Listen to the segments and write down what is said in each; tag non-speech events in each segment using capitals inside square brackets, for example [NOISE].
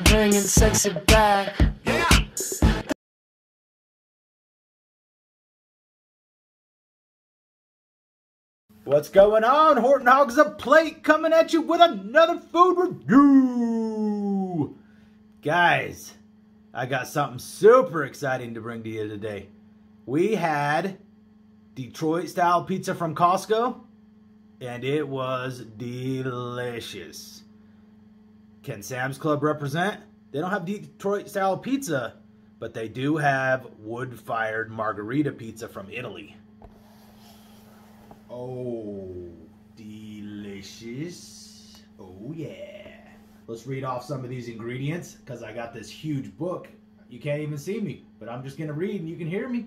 Bringing sexy back. What's going on? Horton Hogs a plate coming at you with another food review. Guys, I got something super exciting to bring to you today. We had Detroit style pizza from Costco and it was delicious. Can Sam's Club represent? They don't have Detroit style pizza, but they do have wood fired margarita pizza from Italy. Oh, delicious. Oh, yeah. Let's read off some of these ingredients because I got this huge book. You can't even see me, but I'm just going to read and you can hear me.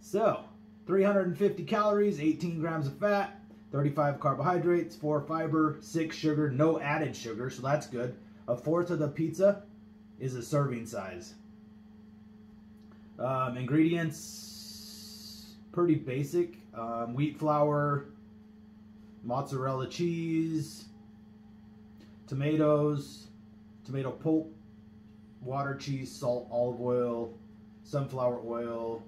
So, 350 calories, 18 grams of fat, 35 carbohydrates, 4 fiber, 6 sugar, no added sugar, so that's good. A fourth of the pizza is a serving size. Um, ingredients, pretty basic um, wheat flour, mozzarella cheese, tomatoes, tomato pulp, water, cheese, salt, olive oil, sunflower oil,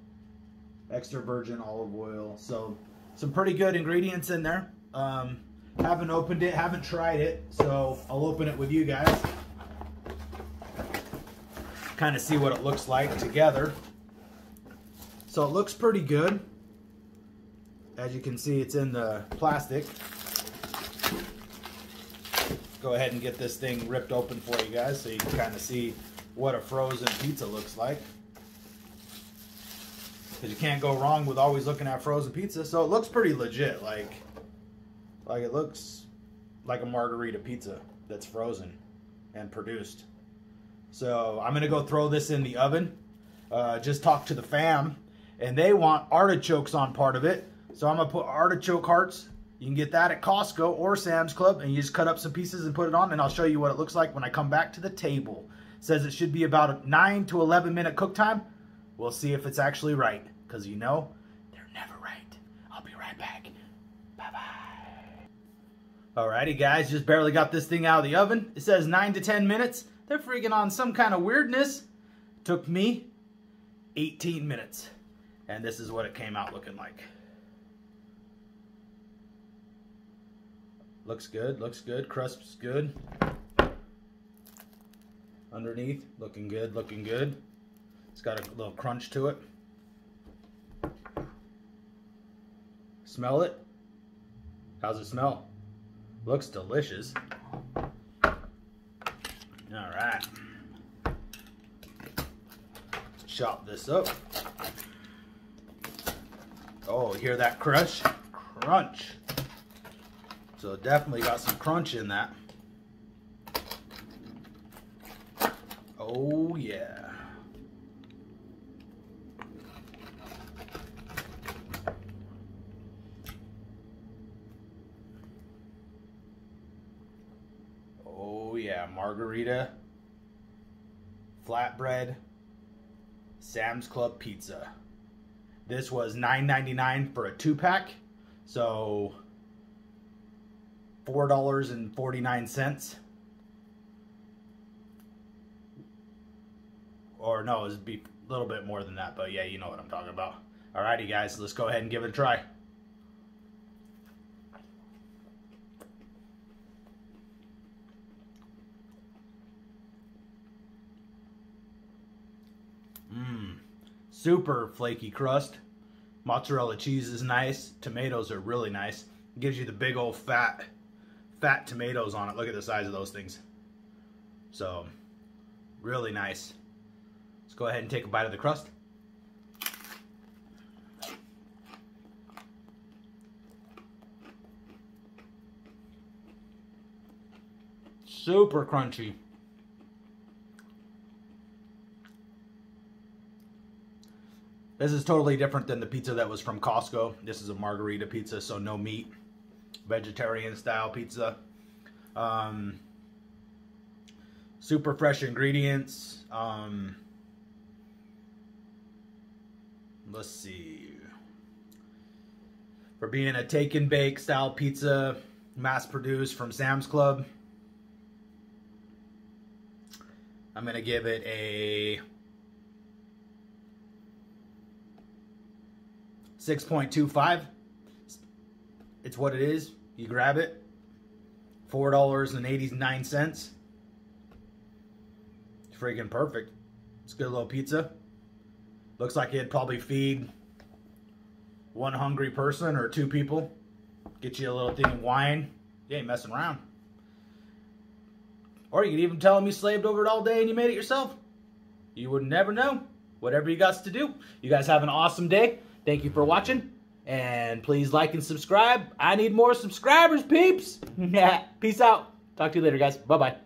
extra virgin olive oil. So some pretty good ingredients in there. Um, haven't opened it, haven't tried it, so I'll open it with you guys. Kind of see what it looks like together. So it looks pretty good. As you can see, it's in the plastic. Go ahead and get this thing ripped open for you guys so you can kind of see what a frozen pizza looks like. Because you can't go wrong with always looking at frozen pizza. So it looks pretty legit. Like, like it looks like a margarita pizza that's frozen and produced. So I'm going to go throw this in the oven. Uh, just talk to the fam. And they want artichokes on part of it. So I'm going to put artichoke hearts. You can get that at Costco or Sam's Club. And you just cut up some pieces and put it on. And I'll show you what it looks like when I come back to the table. It says it should be about a 9 to 11 minute cook time. We'll see if it's actually right. Because you know, they're never right. I'll be right back. Bye-bye. Alrighty, guys. Just barely got this thing out of the oven. It says 9 to 10 minutes. They're freaking on some kind of weirdness. Took me 18 minutes. And this is what it came out looking like. Looks good, looks good. Crust's good. Underneath, looking good, looking good. It's got a little crunch to it. Smell it? How's it smell? Looks delicious. All right. Chop this up. Oh, hear that crush? Crunch. So definitely got some crunch in that. Oh yeah. Oh yeah, margarita, flatbread, Sam's Club pizza. This was $9.99 for a two pack. So $4.49. Or no, it'd be a little bit more than that, but yeah, you know what I'm talking about. Alrighty guys, let's go ahead and give it a try. Super flaky crust. Mozzarella cheese is nice. Tomatoes are really nice. It gives you the big old fat fat tomatoes on it. Look at the size of those things. So, really nice. Let's go ahead and take a bite of the crust. Super crunchy. This is totally different than the pizza that was from Costco. This is a margarita pizza, so no meat vegetarian style pizza. Um, super fresh ingredients. Um, let's see. For being a take and bake style pizza, mass produced from Sam's Club. I'm going to give it a 6.25. It's what it is. You grab it. $4.89. Freaking perfect. It's a good little pizza. Looks like it'd probably feed one hungry person or two people. Get you a little thing of wine. You ain't messing around. Or you could even tell them you slaved over it all day and you made it yourself. You would never know. Whatever you got to do. You guys have an awesome day. Thank you for watching. And please like and subscribe. I need more subscribers, peeps. [LAUGHS] Peace out. Talk to you later, guys. Bye-bye.